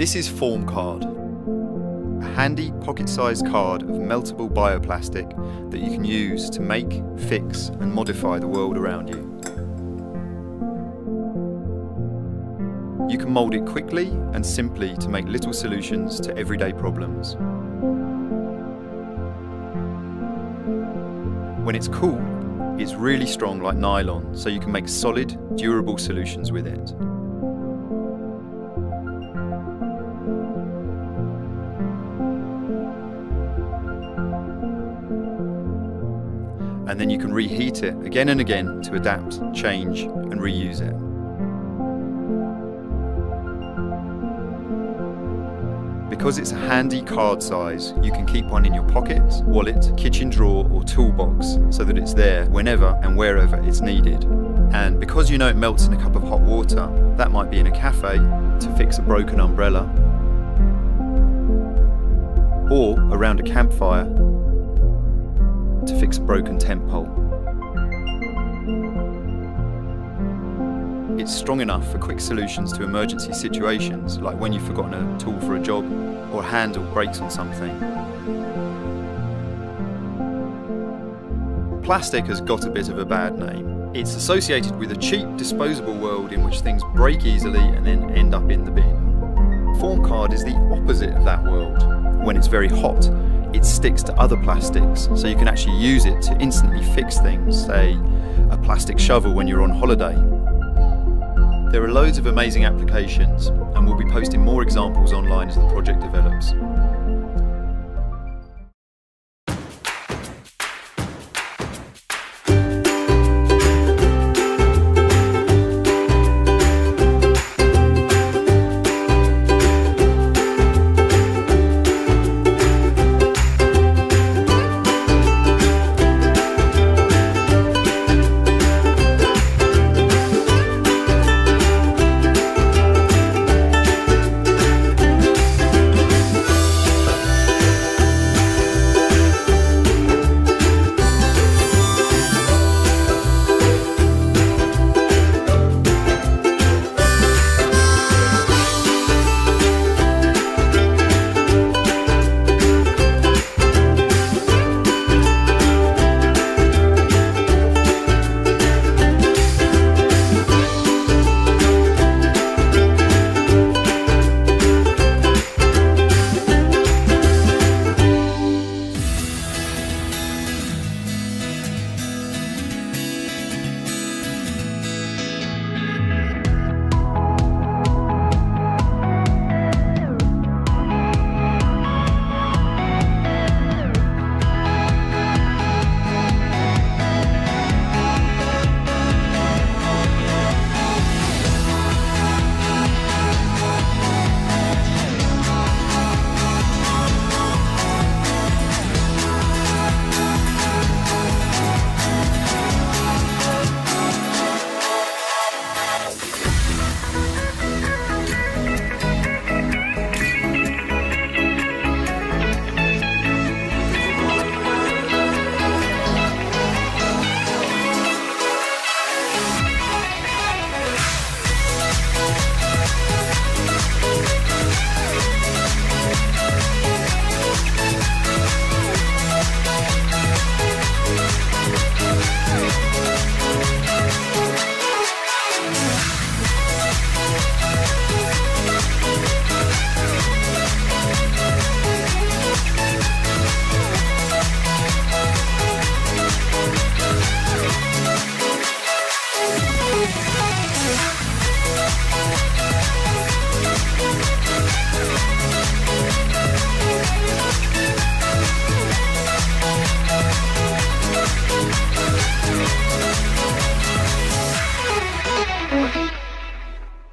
This is Form Card, a handy pocket-sized card of meltable bioplastic that you can use to make, fix and modify the world around you. You can mould it quickly and simply to make little solutions to everyday problems. When it's cool, it's really strong like nylon, so you can make solid, durable solutions with it. And then you can reheat it again and again to adapt, change and reuse it. Because it's a handy card size, you can keep one in your pocket, wallet, kitchen drawer or toolbox so that it's there whenever and wherever it's needed. And because you know it melts in a cup of hot water, that might be in a cafe to fix a broken umbrella or around a campfire to fix a broken tent pole. It's strong enough for quick solutions to emergency situations, like when you've forgotten a tool for a job or a handle breaks on something. Plastic has got a bit of a bad name. It's associated with a cheap, disposable world in which things break easily and then end up in the bin. Form card is the opposite of that world. When it's very hot, it sticks to other plastics, so you can actually use it to instantly fix things, say a plastic shovel when you're on holiday. There are loads of amazing applications, and we'll be posting more examples online as the project develops.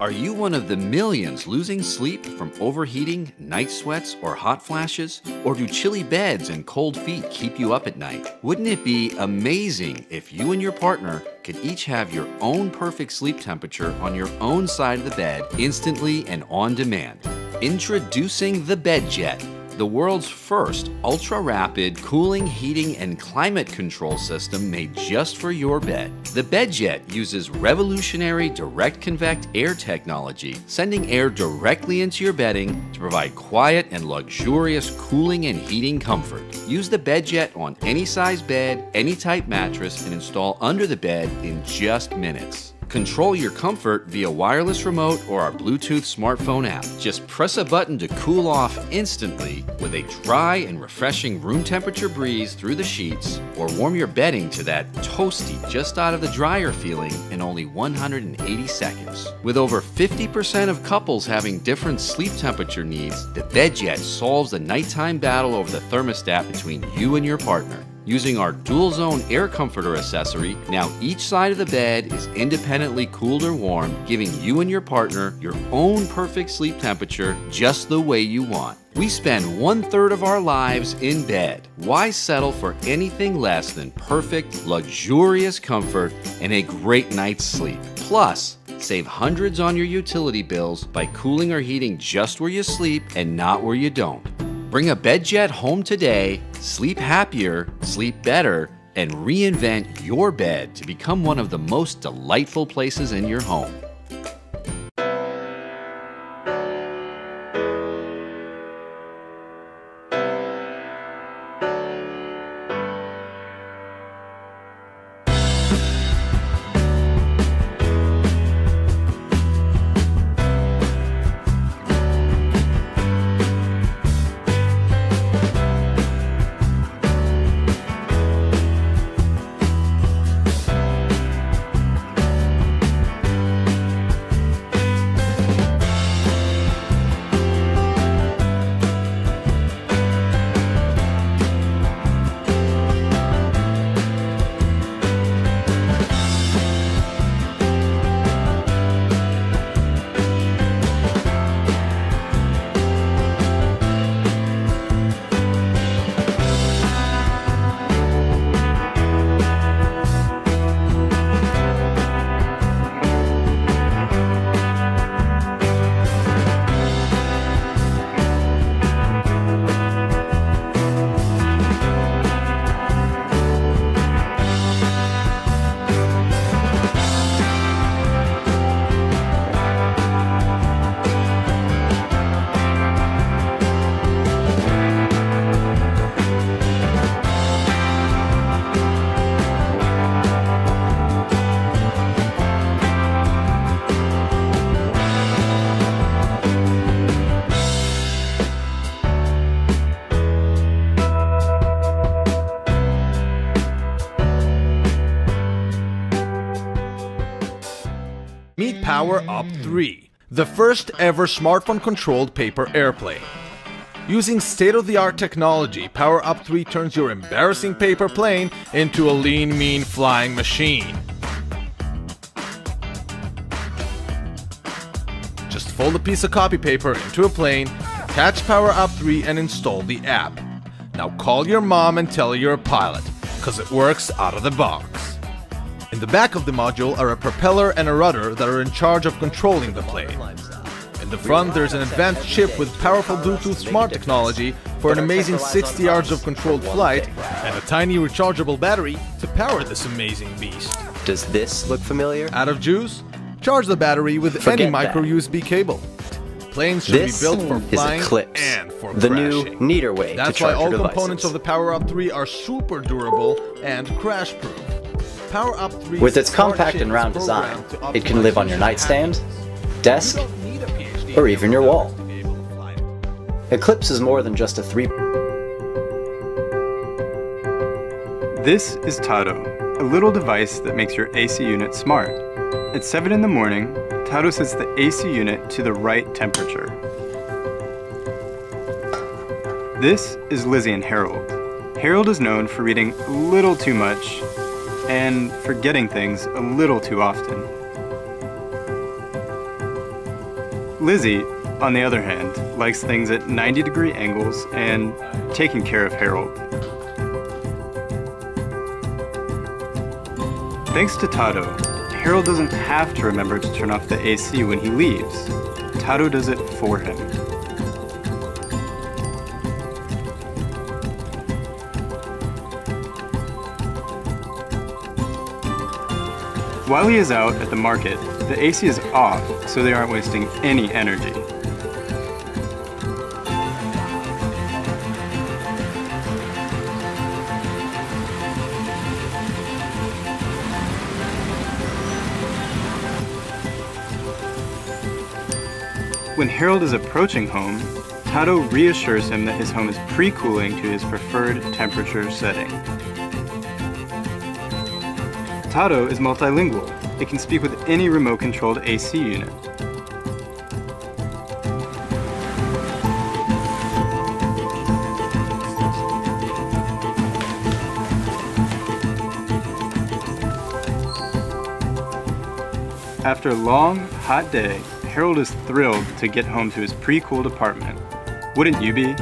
Are you one of the millions losing sleep from overheating, night sweats, or hot flashes? Or do chilly beds and cold feet keep you up at night? Wouldn't it be amazing if you and your partner could each have your own perfect sleep temperature on your own side of the bed instantly and on demand? Introducing the BedJet the world's first ultra rapid cooling, heating, and climate control system made just for your bed. The BedJet uses revolutionary direct convect air technology, sending air directly into your bedding to provide quiet and luxurious cooling and heating comfort. Use the BedJet on any size bed, any type mattress, and install under the bed in just minutes. Control your comfort via wireless remote or our Bluetooth smartphone app. Just press a button to cool off instantly with a dry and refreshing room temperature breeze through the sheets, or warm your bedding to that toasty, just out of the dryer feeling in only 180 seconds. With over 50% of couples having different sleep temperature needs, the BedJet solves the nighttime battle over the thermostat between you and your partner. Using our dual zone air comforter accessory, now each side of the bed is independently cooled or warm, giving you and your partner your own perfect sleep temperature just the way you want. We spend one third of our lives in bed. Why settle for anything less than perfect, luxurious comfort and a great night's sleep? Plus, Save hundreds on your utility bills by cooling or heating just where you sleep and not where you don't. Bring a BedJet home today, sleep happier, sleep better, and reinvent your bed to become one of the most delightful places in your home. Power Up 3, the first ever smartphone controlled paper airplane. Using state-of-the-art technology, Power Up 3 turns your embarrassing paper plane into a lean, mean flying machine. Just fold a piece of copy paper into a plane, attach Power Up 3 and install the app. Now call your mom and tell her you're a pilot, cause it works out of the box. In the back of the module are a propeller and a rudder that are in charge of controlling the plane. In the front there's an advanced chip with powerful Bluetooth smart technology for an amazing 60 yards of controlled flight and a tiny rechargeable battery to power this amazing beast. Does this look familiar? Out of juice? Charge the battery with Forget any micro that. USB cable. Planes should This be built for flying Eclipse, and for the crashing. new, neater way That's why all components devices. of the Power Up 3 are super durable and crash proof. Power Up With its compact and round design, it can live on your nightstand, desk, or even your wall. Eclipse is more than just a three. This is Tado, a little device that makes your AC unit smart. At 7 in the morning, Tado sets the AC unit to the right temperature. This is Lizzie and Harold. Harold is known for reading a little too much and forgetting things a little too often. Lizzie, on the other hand, likes things at 90 degree angles and taking care of Harold. Thanks to Tado, Harold doesn't have to remember to turn off the AC when he leaves. Tado does it for him. While he is out at the market, the AC is off so they aren't wasting any energy. When Harold is approaching home, Tado reassures him that his home is pre-cooling to his preferred temperature setting. Tado is multilingual. It can speak with any remote-controlled AC unit. After a long, hot day, Harold is thrilled to get home to his pre-cooled apartment. Wouldn't you be?